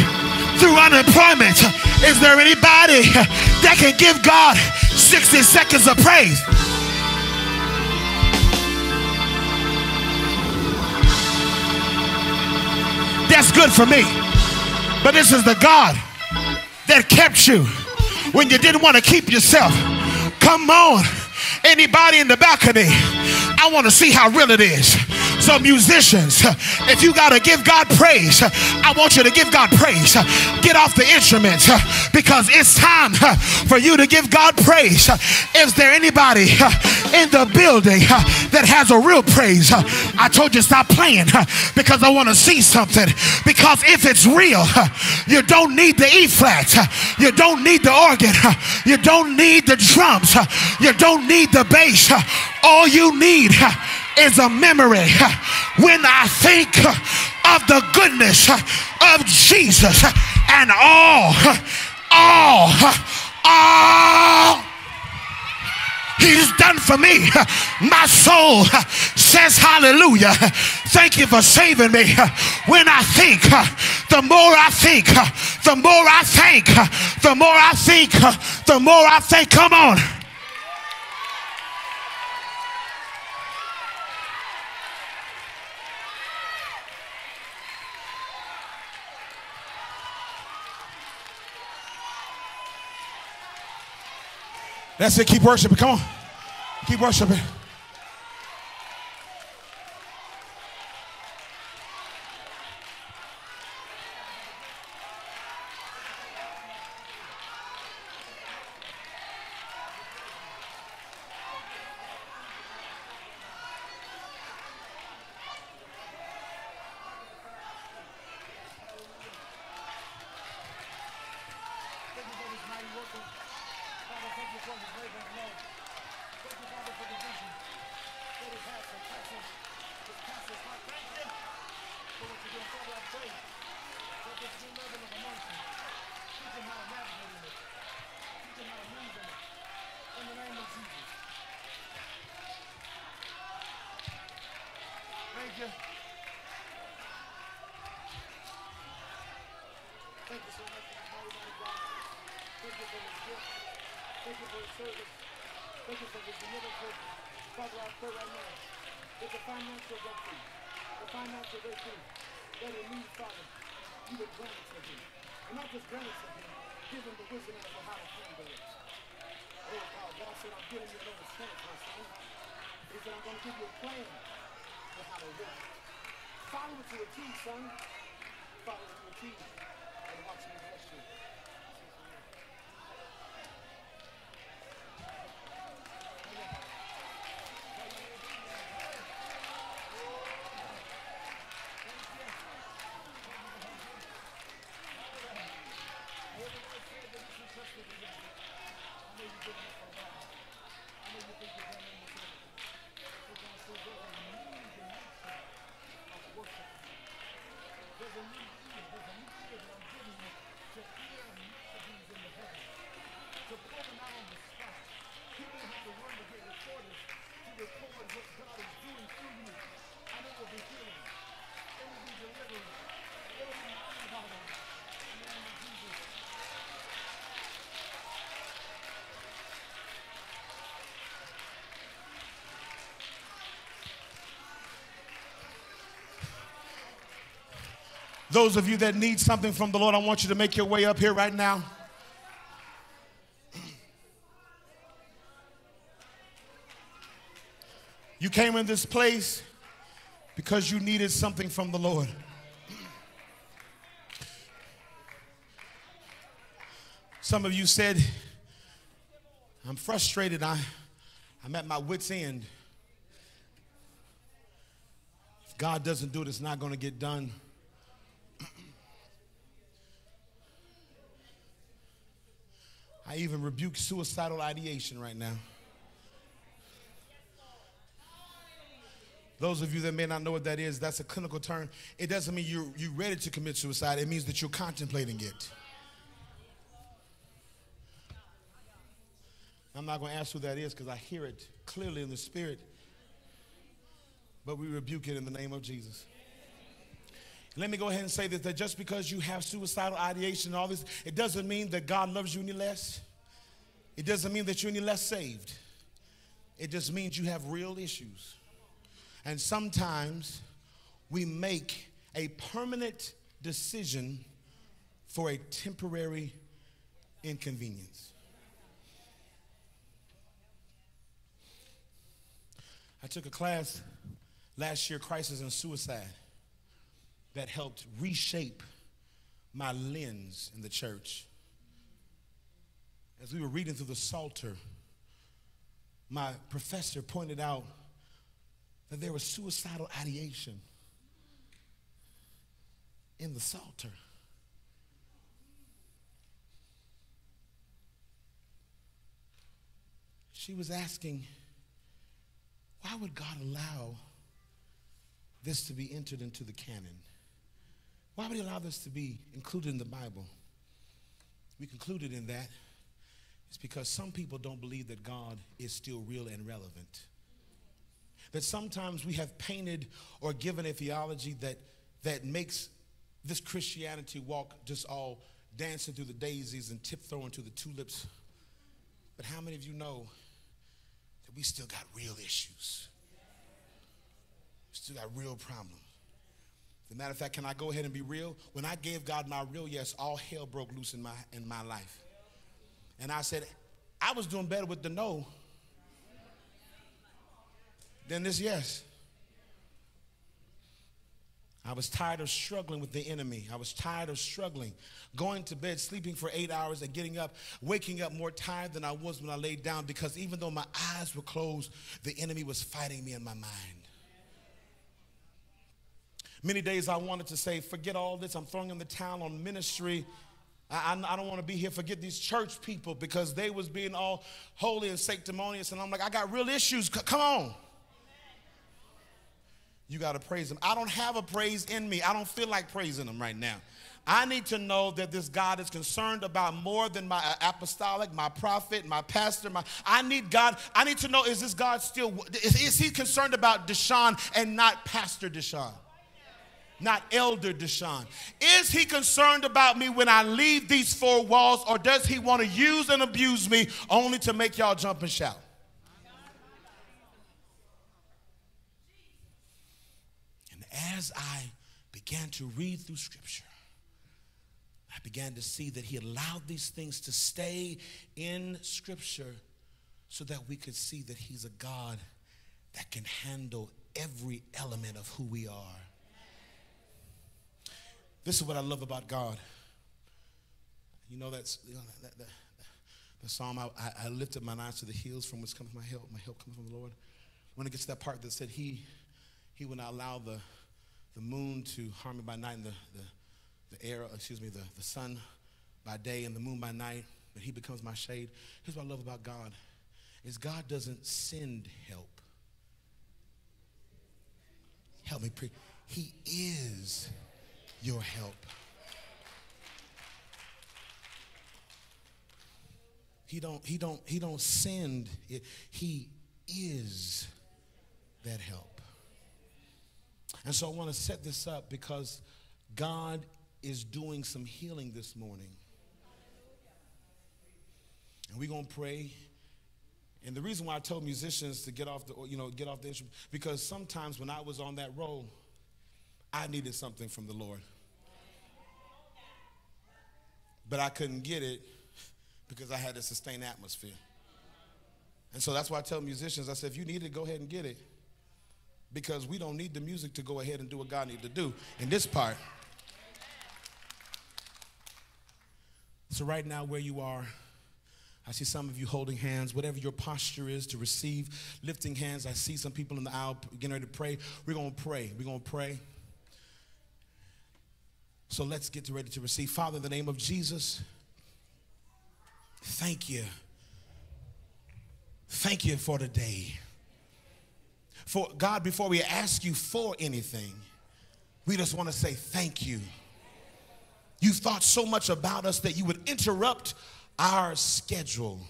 [SPEAKER 1] through unemployment. Is there anybody that can give God 60 seconds of praise? That's good for me. But this is the God that kept you when you didn't want to keep yourself. Come on. Anybody in the balcony, I want to see how real it is. So, musicians, if you got to give God praise, I want you to give God praise. Get off the instruments because it's time for you to give God praise. Is there anybody in the building that has a real praise? I told you stop playing because I want to see something. Because if it's real, you don't need the E flat, you don't need the organ, you don't need the drums, you don't need the bass. All you need is a memory when I think of the goodness of Jesus and all, all, all he's done for me. My soul says hallelujah. Thank you for saving me. When I think, the more I think, the more I think, the more I think, the more I think. Come on. That's it. Keep worshiping. Come on. Keep worshiping. service right now. It's a financial refuge, a financial refuge that it needs, Father. You would grant it to him. And not just grant it to him, give him the wisdom as to how to handle it. Oh, God, God said, I'm giving you an understanding, my son. He said, I'm going to give you a plan for how to live. Follow it to a T, son. Follow it to a T. Those of you that need something from the Lord, I want you to make your way up here right now. You came in this place because you needed something from the Lord. Some of you said, I'm frustrated. I, I'm at my wits' end. If God doesn't do it, it's not going to get done. I even rebuke suicidal ideation right now. Those of you that may not know what that is, that's a clinical term. It doesn't mean you're, you're ready to commit suicide, it means that you're contemplating it. I'm not going to ask who that is because I hear it clearly in the spirit. But we rebuke it in the name of Jesus. Let me go ahead and say this that just because you have suicidal ideation and all this, it doesn't mean that God loves you any less. It doesn't mean that you're any less saved. It just means you have real issues. And sometimes we make a permanent decision for a temporary inconvenience. I took a class last year, Crisis and Suicide, that helped reshape my lens in the church. As we were reading through the Psalter, my professor pointed out that there was suicidal ideation in the Psalter. She was asking, why would God allow this to be entered into the canon? Why would He allow this to be included in the Bible? We concluded in that it's because some people don't believe that God is still real and relevant that sometimes we have painted or given a theology that, that makes this Christianity walk just all dancing through the daisies and tiptoeing to the tulips. But how many of you know that we still got real issues? We still got real problems. As a matter of fact, can I go ahead and be real? When I gave God my real yes, all hell broke loose in my, in my life. And I said, I was doing better with the no than this yes. I was tired of struggling with the enemy. I was tired of struggling, going to bed, sleeping for eight hours, and getting up, waking up more tired than I was when I laid down because even though my eyes were closed, the enemy was fighting me in my mind. Many days I wanted to say, forget all this. I'm throwing in the towel on ministry. I, I, don't want to be here. Forget these church people because they was being all holy and sanctimonious. And I'm like, I got real issues. C- come on you got to praise him. I don't have a praise in me. I don't feel like praising him right now. I need to know that this God is concerned about more than my uh, apostolic, my prophet, my pastor. My, I need God. I need to know is this God still, is, is he concerned about DeSean and not Pastor DeSean? Not Elder DeSean. Is he concerned about me when I leave these four walls, or does he want to use and abuse me only to make y'all jump and shout? And as I began to read through Scripture, I began to see that He allowed these things to stay in Scripture so that we could see that He's a God that can handle every element of who we are. This is what I love about God. You know, that's you know, that, that, the psalm, I, I, lifted my eyes to the hills from which comes my help. My help comes from the Lord. When it gets to that part that said, He, he will not allow the the moon to harm me by night and the, the, the air, excuse me, the, the sun by day and the moon by night, but he becomes my shade. Here's what I love about God is God doesn't send help. Help me pray. He is your help. He don't, he don't, he don't send it. He is that help. And so I want to set this up because God is doing some healing this morning. And we're going to pray. And the reason why I told musicians to get off the, you know, get off the instrument, because sometimes when I was on that road, I needed something from the Lord. But I couldn't get it because I had to sustain atmosphere. And so that's why I tell musicians, I said, if you need it, go ahead and get it. Because we don't need the music to go ahead and do what God needs to do in this part. So, right now, where you are, I see some of you holding hands, whatever your posture is to receive, lifting hands. I see some people in the aisle getting ready to pray. We're going to pray. We're going to pray. So let's get ready to receive. Father, in the name of Jesus, thank you. Thank you for today. For God, before we ask you for anything, we just want to say thank you. You thought so much about us that you would interrupt our schedule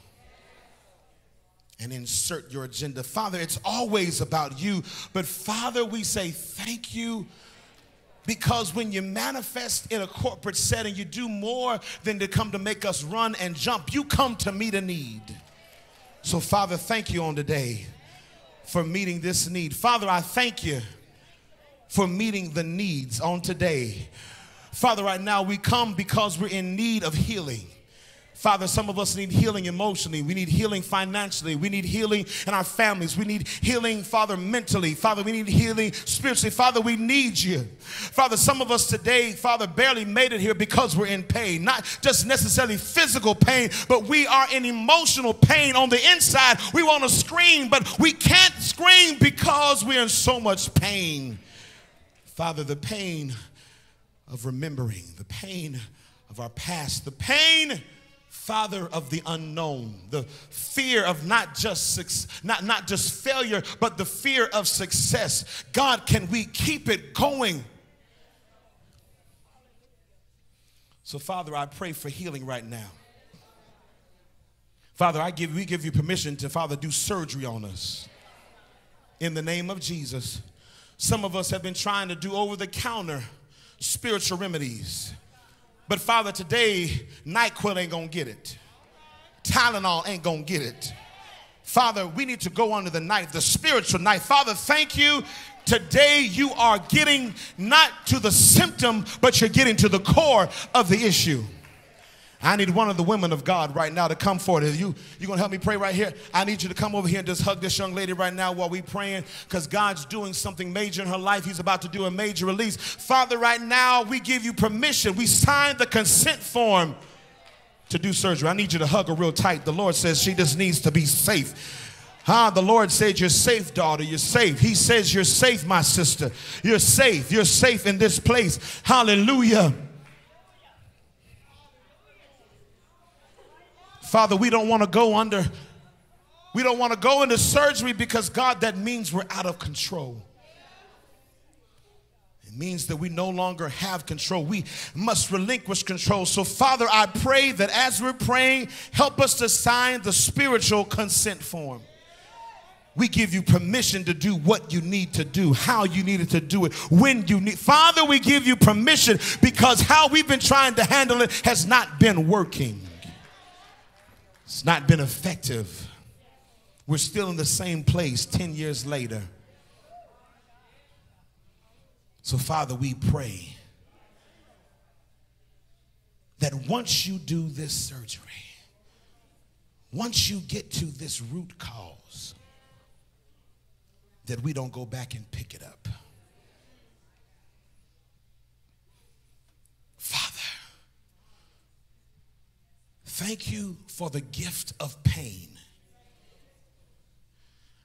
[SPEAKER 1] and insert your agenda. Father, it's always about you, but Father, we say thank you because when you manifest in a corporate setting, you do more than to come to make us run and jump. You come to meet a need. So, Father, thank you on today for meeting this need. Father, I thank you for meeting the needs on today. Father, right now we come because we're in need of healing. Father, some of us need healing emotionally. We need healing financially. We need healing in our families. We need healing, Father, mentally. Father, we need healing spiritually. Father, we need you. Father, some of us today, Father, barely made it here because we're in pain. Not just necessarily physical pain, but we are in emotional pain on the inside. We want to scream, but we can't scream because we're in so much pain. Father, the pain of remembering, the pain of our past, the pain father of the unknown the fear of not just not, not just failure but the fear of success. God can we keep it going? So father i pray for healing right now. Father i give we give you permission to father do surgery on us. In the name of jesus. Some of us have been trying to do over the counter spiritual remedies. But Father, today, NyQuil ain't gonna get it. Tylenol ain't gonna get it. Father, we need to go under the knife, the spiritual knife. Father, thank you. Today, you are getting not to the symptom, but you're getting to the core of the issue. I need one of the women of God right now to come forward. You, you're gonna help me pray right here? I need you to come over here and just hug this young lady right now while we praying because God's doing something major in her life. He's about to do a major release. Father, right now we give you permission. We signed the consent form to do surgery. I need you to hug her real tight. The Lord says she just needs to be safe. Ah, the Lord said, You're safe, daughter. You're safe. He says, You're safe, my sister. You're safe. You're safe in this place. Hallelujah. Father, we don't want to go under, we don't want to go into surgery because, God, that means we're out of control. It means that we no longer have control. We must relinquish control. So, Father, I pray that as we're praying, help us to sign the spiritual consent form. We give you permission to do what you need to do, how you needed to do it, when you need. Father, we give you permission because how we've been trying to handle it has not been working. It's not been effective. We're still in the same place 10 years later. So, Father, we pray that once you do this surgery, once you get to this root cause, that we don't go back and pick it up. Thank you for the gift of pain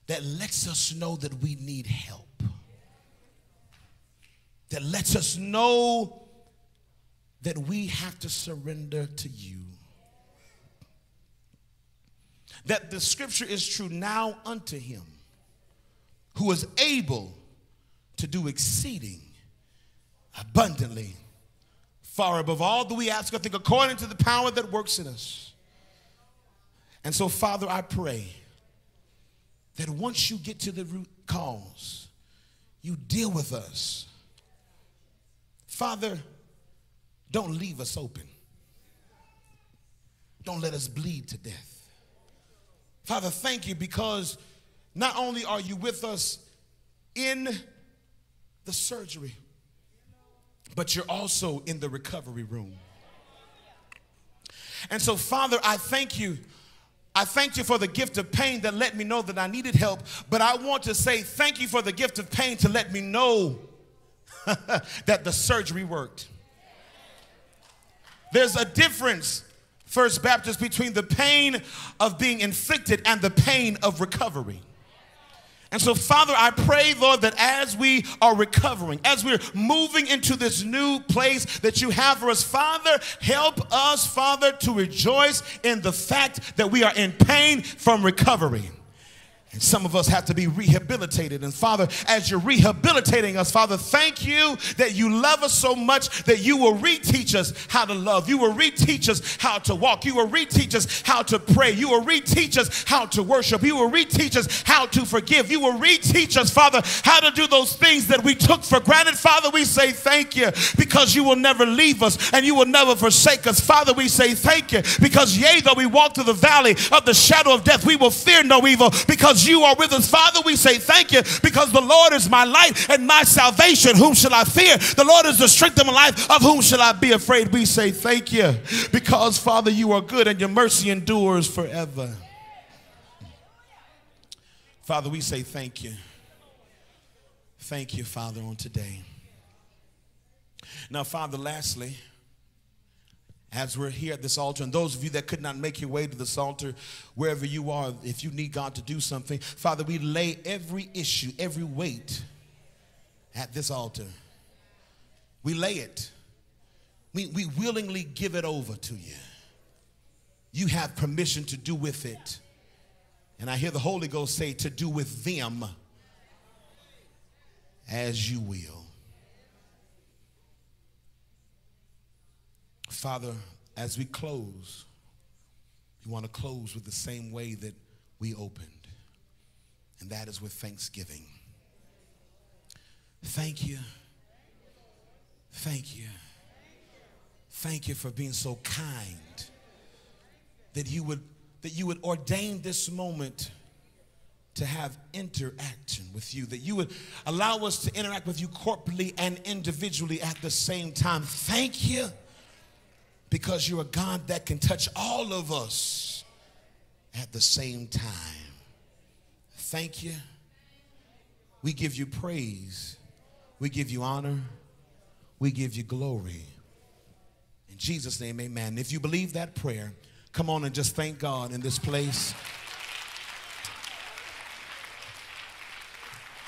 [SPEAKER 1] that lets us know that we need help, that lets us know that we have to surrender to you. That the scripture is true now unto him who is able to do exceeding abundantly far above all that we ask or think, according to the power that works in us. And so, Father, I pray that once you get to the root cause, you deal with us. Father, don't leave us open. Don't let us bleed to death. Father, thank you because not only are you with us in the surgery, but you're also in the recovery room. And so, Father, I thank you. I thank you for the gift of pain that let me know that I needed help. But I want to say thank you for the gift of pain to let me know that the surgery worked. There's a difference, First Baptist, between the pain of being inflicted and the pain of recovery. And so, Father, I pray, Lord, that as we are recovering, as we're moving into this new place that you have for us, Father, help us, Father, to rejoice in the fact that we are in pain from recovery. And some of us have to be rehabilitated. And Father, as you're rehabilitating us, Father, thank you that you love us so much that you will reteach us how to love. You will reteach us how to walk. You will reteach us how to pray. You will reteach us how to worship. You will reteach us how to forgive. You will reteach us, Father, how to do those things that we took for granted. Father, we say thank you because you will never leave us and you will never forsake us. Father, we say thank you because, yea, though we walk through the valley of the shadow of death, we will fear no evil because you are with us. Father, we say thank you because the Lord is my light and my salvation. Whom shall I fear? The Lord is the strength of my life. Of whom shall I be afraid? We say thank you because, Father, you are good and your mercy endures forever. Father, we say thank you. Thank you, Father, on today. Now, Father, lastly, as we're here at this altar, and those of you that could not make your way to this altar, wherever you are, if you need God to do something, Father, we lay every issue, every weight at this altar. We lay it. We, we willingly give it over to you. You have permission to do with it. And I hear the Holy Ghost say, to do with them as you will. Father, as we close, we want to close with the same way that we opened, and that is with thanksgiving. Thank you. Thank you. Thank you for being so kind that you would that you would ordain this moment to have interaction with you, that you would allow us to interact with you corporately and individually at the same time. Thank you because you're a God that can touch all of us at the same time. Thank you. We give you praise. We give you honor. We give you glory. In Jesus' name, amen. If you believe that prayer, come on and just thank God in this place.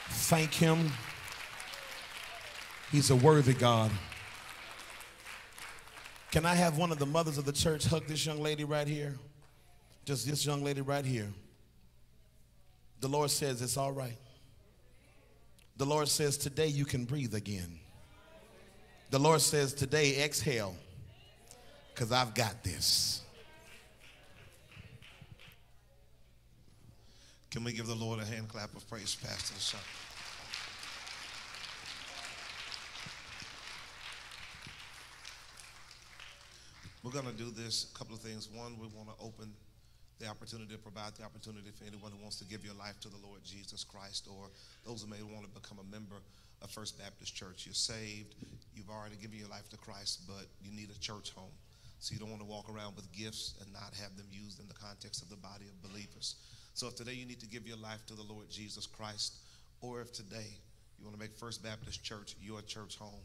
[SPEAKER 1] Thank Him. He's a worthy God. Can I have one of the mothers of the church hug this young lady right here? Just this young lady right here. The Lord says it's all right. The Lord says today you can breathe again. The Lord says today exhale because I've got this.
[SPEAKER 2] Can we give the Lord a hand clap of praise, Pastor DeSean? We're going to do this, a couple of things. One, we want to open the opportunity to provide the opportunity for anyone who wants to give your life to the Lord Jesus Christ or those who may want to become a member of First Baptist Church. You're saved, you've already given your life to Christ, but you need a church home. So you don't want to walk around with gifts and not have them used in the context of the body of believers. So if today you need to give your life to the Lord Jesus Christ, or if today you want to make First Baptist Church your church home,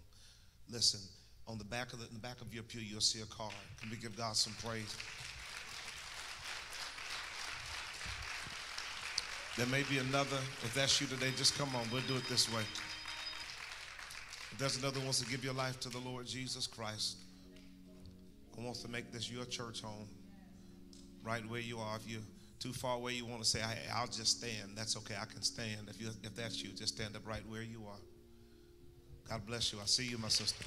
[SPEAKER 2] listen, on the back of the, the back of your pew, you'll see a card. Can we give God some praise? There may be another. If that's you today, just come on. We'll do it this way. If there's another who wants to give your life to the Lord Jesus Christ, who wants to make this your church home, right where you are. If you're too far away, you want to say, hey, I'll just stand. That's okay. I can stand. If, you, if that's you, just stand up right where you are. God bless you. I see you, my sister.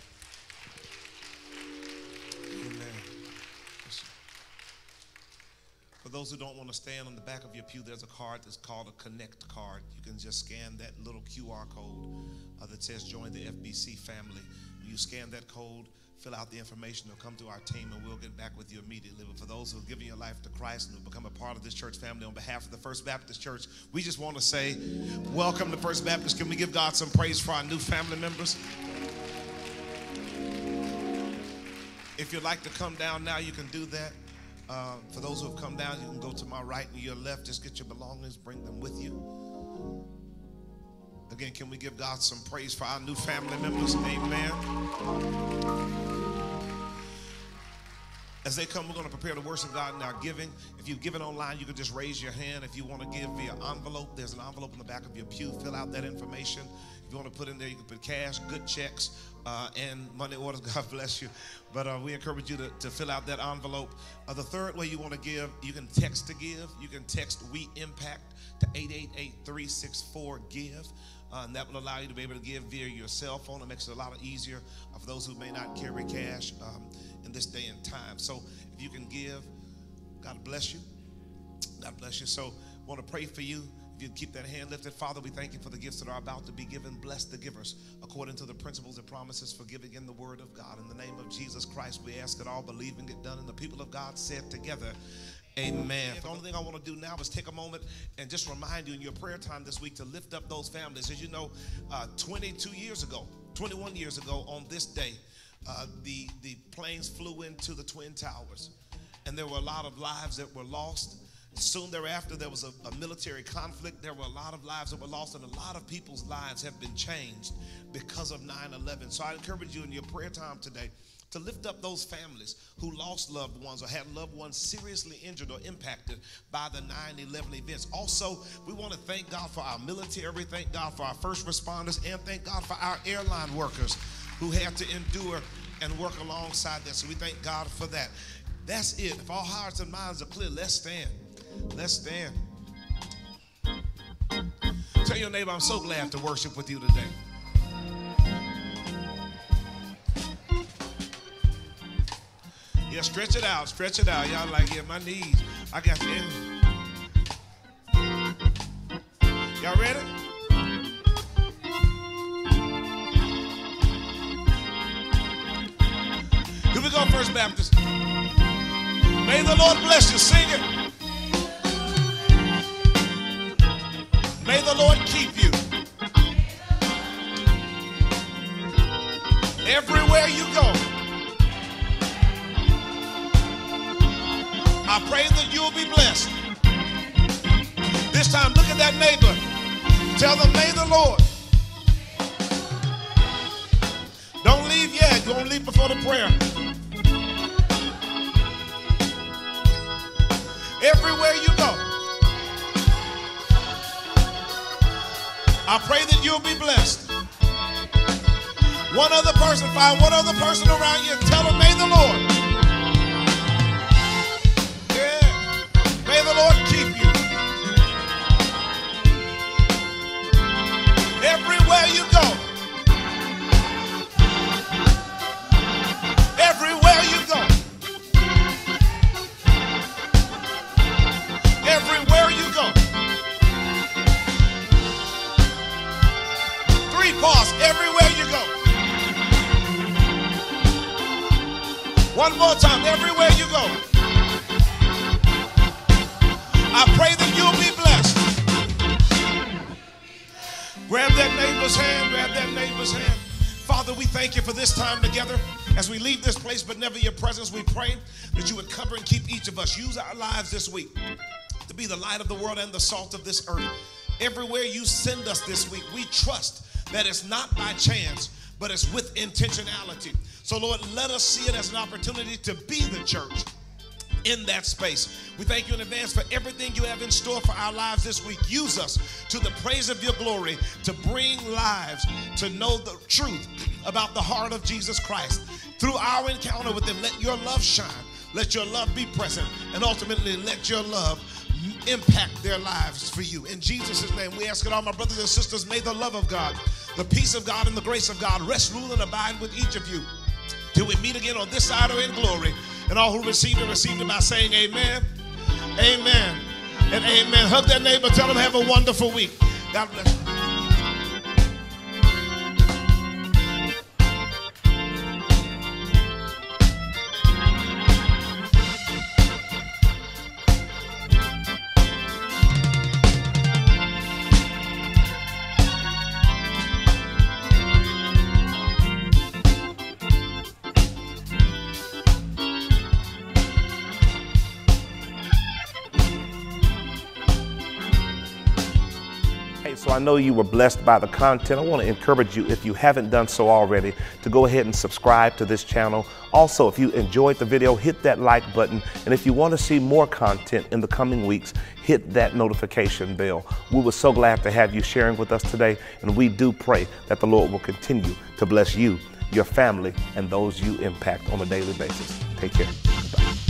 [SPEAKER 2] For those who don't want to stand on the back of your pew, there's a card that's called a Connect card. You can just scan that little QR code uh, that says Join the FBC family. When you scan that code, fill out the information, they'll come to our team and we'll get back with you immediately. But for those who have given your life to Christ and who become a part of this church family on behalf of the First Baptist Church, we just want to say, Welcome to First Baptist. Can we give God some praise for our new family members? If you'd like to come down now, you can do that. Uh, for those who have come down, you can go to my right and your left. Just get your belongings, bring them with you. Again, can we give God some praise for our new family members? Amen. As they come, we're going to prepare to worship God in our giving. If you've given online, you can just raise your hand. If you want to give via envelope, there's an envelope in the back of your pew. Fill out that information. If you want to put in there, you can put cash, good checks, uh, and money orders. God bless you. But uh, we encourage you to, to fill out that envelope. Uh, the third way you want to give, you can text to give. You can text We Impact to 888 364 GIVE. Uh, and that will allow you to be able to give via your cell phone. It makes it a lot easier for those who may not carry cash um, in this day and time. So if you can give, God bless you. God bless you. So I want to pray for you. If you keep that hand lifted, Father, we thank you for the gifts that are about to be given. Bless the givers according to the principles and promises for giving in the word of God. In the name of Jesus Christ, we ask it all, believing it done. And the people of God said together, Amen. The only thing I want to do now is take a moment and just remind you in your prayer time this week to lift up those families. As you know, uh, 22 years ago, 21 years ago on this day, uh, the, the planes flew into the Twin Towers, and there were a lot of lives that were lost. Soon thereafter, there was a, a military conflict. There were a lot of lives that were lost, and a lot of people's lives have been changed because of 9 11. So I encourage you in your prayer time today to lift up those families who lost loved ones or had loved ones seriously injured or impacted by the 9 11 events. Also, we want to thank God for our military, thank God for our first responders, and thank God for our airline workers who had to endure and work alongside that. So we thank God for that. That's it. If all hearts and minds are clear, let's stand. Let's stand. Tell your neighbor, I'm so glad to worship with you today. Yeah, stretch it out, stretch it out. Y'all like, yeah, my knees. I got you. Y'all ready? Here we go, First Baptist. May the Lord bless you. Sing it. Lord keep you. Everywhere you go. I pray that you'll be blessed. This time, look at that neighbor. Tell them, may the Lord. Don't leave yet. Won't leave before the prayer. Everywhere you go, I pray that you'll be blessed. One other person, find one other person around you and tell them, may the Lord. Neighbor's hand, grab that neighbor's hand. Father, we thank you for this time together. As we leave this place, but never your presence, we pray that you would cover and keep each of us. Use our lives this week to be the light of the world and the salt of this earth. Everywhere you send us this week, we trust that it's not by chance, but it's with intentionality. So, Lord, let us see it as an opportunity to be the church in that space. We thank you in advance for everything you have in store for our lives this week. Use us to the praise of your glory to bring lives to know the truth about the heart of Jesus Christ. Through our encounter with them, let your love shine, let your love be present, and ultimately let your love impact their lives for you. In Jesus' name, we ask it all, my brothers and sisters, may the love of God, the peace of God, and the grace of God rest, rule, and abide with each of you till we meet again on this side or in glory. And all who received it, received it by saying amen, amen, and amen. Hug that neighbor, tell them have a wonderful week. God bless you. Know you were blessed by the content. I want to encourage you, if you haven't done so already, to go ahead and subscribe to this channel. Also, if you enjoyed the video, hit that like button. And if you want to see more content in the coming weeks, hit that notification bell. We were so glad to have you sharing with us today, and we do pray that the Lord will continue to bless you, your family, and those you impact on a daily basis. Take care.